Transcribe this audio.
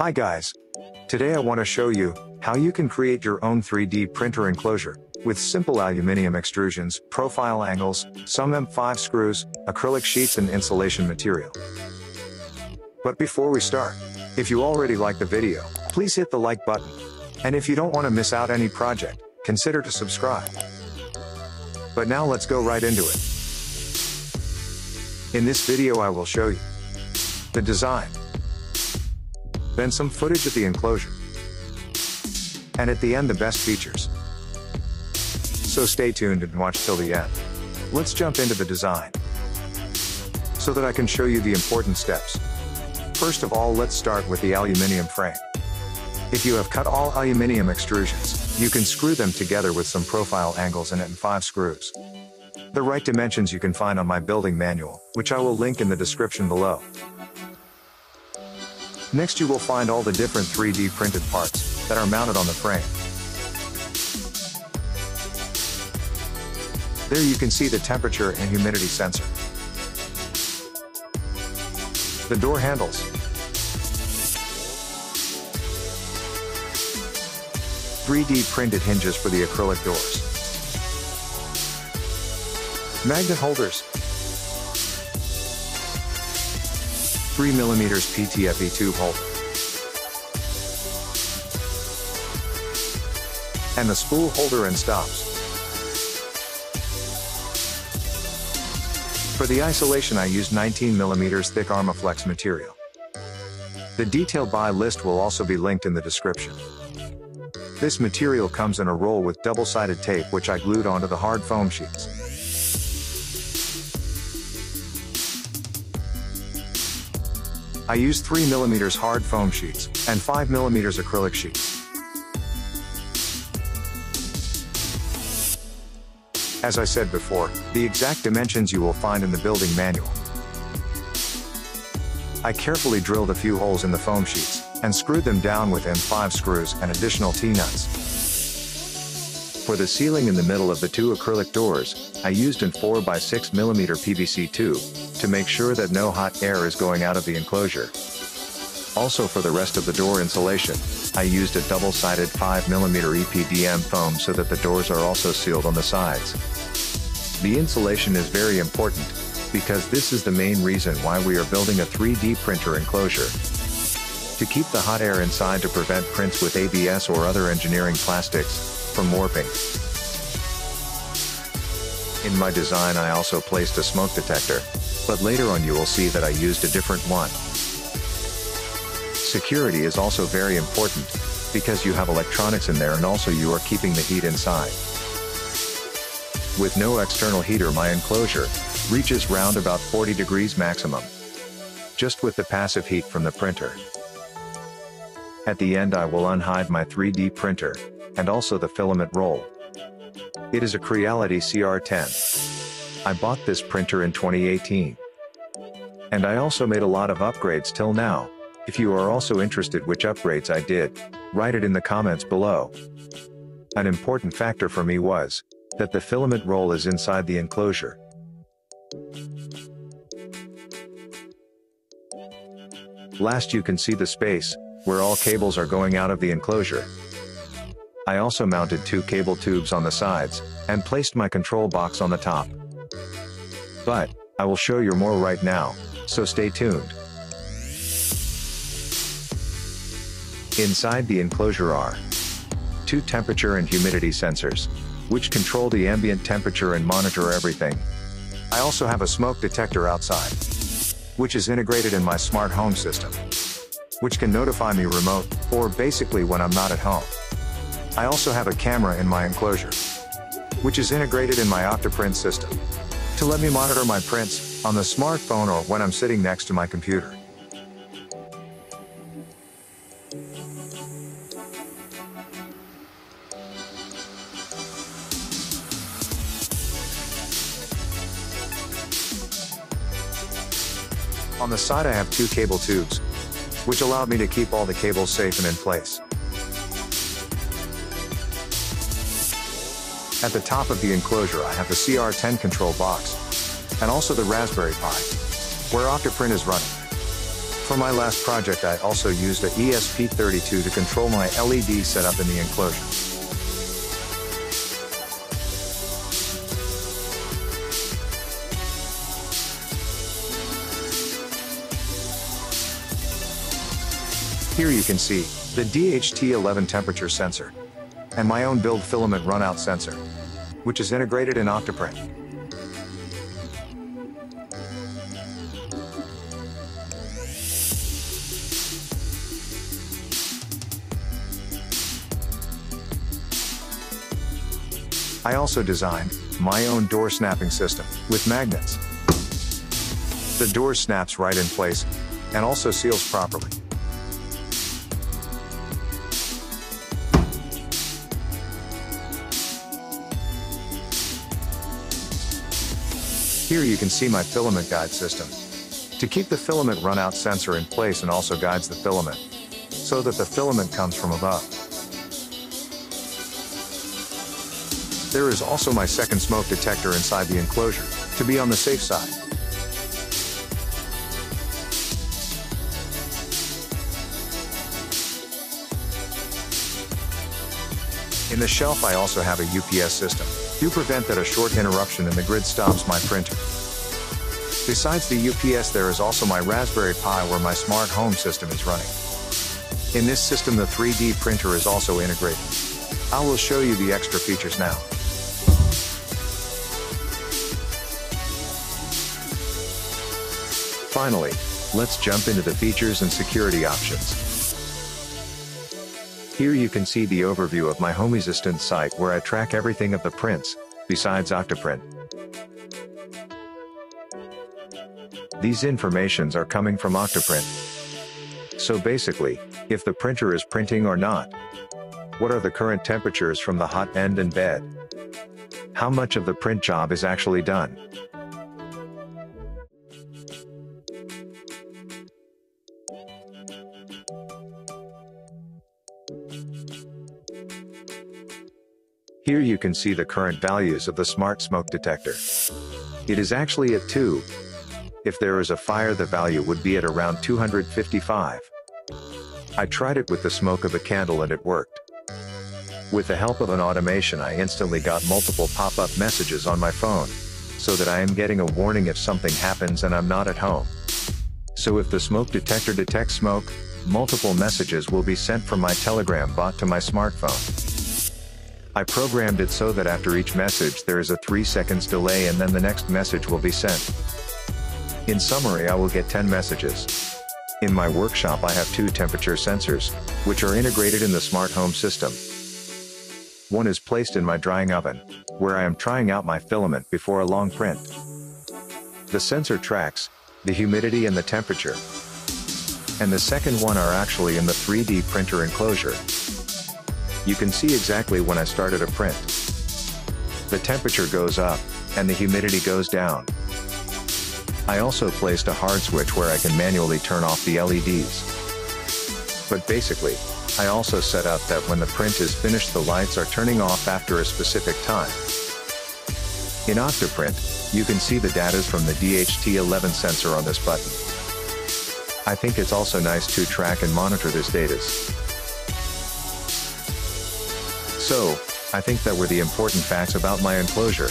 Hi guys. Today I want to show you how you can create your own 3D printer enclosure with simple aluminum extrusions, profile angles, some M5 screws, acrylic sheets and insulation material. But before we start, if you already like the video, please hit the like button. And if you don't want to miss out any project, consider to subscribe. But now let's go right into it. In this video I will show you the design, then some footage of the enclosure, and at the end the best features. So stay tuned and watch till the end. Let's jump into the design, so that I can show you the important steps. First of all let's start with the aluminium frame. If you have cut all aluminium extrusions, you can screw them together with some profile angles and M5 screws. The right dimensions you can find on my building manual, which I will link in the description below. Next you will find all the different 3D printed parts that are mounted on the frame. There you can see the temperature and humidity sensor. The door handles. Three D printed hinges for the acrylic doors. Magnet holders. 3mm PTFE tube holder. And the spool holder and stops. For the isolation I used 19mm thick Armaflex material. The detailed buy list will also be linked in the description. This material comes in a roll with double-sided tape which I glued onto the hard foam sheets. I used 3mm hard foam sheets, and 5mm acrylic sheets. As I said before, the exact dimensions you will find in the building manual. I carefully drilled a few holes in the foam sheets, and screwed them down with M5 screws and additional T-nuts. For the sealing in the middle of the two acrylic doors, I used an 4x6mm PVC tube, to make sure that no hot air is going out of the enclosure. Also for the rest of the door insulation, I used a double-sided 5mm EPDM foam so that the doors are also sealed on the sides. The insulation is very important, because this is the main reason why we are building a 3D printer enclosure. To keep the hot air inside to prevent prints with ABS or other engineering plastics, In my design I also placed a smoke detector, but later on you will see that I used a different one. Security is also very important, because you have electronics in there and also you are keeping the heat inside. With no external heater my enclosure, reaches round about 40 degrees maximum. Just with the passive heat from the printer. At the end I will unhide my 3D printer, and also the filament roll. It is a Creality CR10. I bought this printer in 2018. And I also made a lot of upgrades till now. If you are also interested which upgrades I did, write it in the comments below. An important factor for me was, that the filament roll is inside the enclosure. Last you can see the space, where all cables are going out of the enclosure. I also mounted two cable tubes on the sides, and placed my control box on the top. But, I will show you more right now, so stay tuned. Inside the enclosure are two temperature and humidity sensors, which control the ambient temperature and monitor everything. I also have a smoke detector outside, which is integrated in my smart home system, which can notify me remote, or basically when I'm not at home. I also have a camera in my enclosure, which is integrated in my Octoprint system to let me monitor my prints on the smartphone or when I'm sitting next to my computer. On the side I have two cable tubes, which allowed me to keep all the cables safe and in place. At the top of the enclosure I have the CR10 control box, and also the Raspberry Pi, where Octoprint is running. For my last project I also used a ESP32 to control my LED setup in the enclosure. Here you can see, the DHT11 temperature sensor, and my own build filament runout sensor, which is integrated in Octoprint. I also designed my own door snapping system with magnets. The door snaps right in place and also seals properly. Here you can see my filament guide system. To keep the filament runout sensor in place and also guides the filament, so that the filament comes from above. There is also my second smoke detector inside the enclosure, to be on the safe side. In the shelf I also have a UPS system, to prevent that a short interruption in the grid stops my printer. Besides the UPS there is also my Raspberry Pi where my smart home system is running. In this system the 3D printer is also integrated. I will show you the extra features now. Finally, let's jump into the features and security options. Here you can see the overview of my Home Assistant site where I track everything of the prints, besides Octoprint. These informations are coming from Octoprint. So basically, if the printer is printing or not. What are the current temperatures from the hot end and bed? How much of the print job is actually done? You can see the current values of the smart smoke detector. It is actually at 2. If there is a fire the value would be at around 255. I tried it with the smoke of a candle and it worked. With the help of an automation I instantly got multiple pop-up messages on my phone, so that I am getting a warning if something happens and I'm not at home. So if the smoke detector detects smoke, multiple messages will be sent from my Telegram bot to my smartphone. I programmed it so that after each message there is a 3 seconds delay and then the next message will be sent. In summary I will get 10 messages. In my workshop I have two temperature sensors, which are integrated in the smart home system. One is placed in my drying oven, where I am trying out my filament before a long print. The sensor tracks, the humidity and the temperature. And the second one are actually in the 3D printer enclosure, you can see exactly when I started a print. The temperature goes up, and the humidity goes down. I also placed a hard switch where I can manually turn off the LEDs. But basically, I also set up that when the print is finished the lights are turning off after a specific time. In Octoprint, you can see the data from the DHT11 sensor on this button. I think it's also nice to track and monitor this data. So, I think that were the important facts about my enclosure.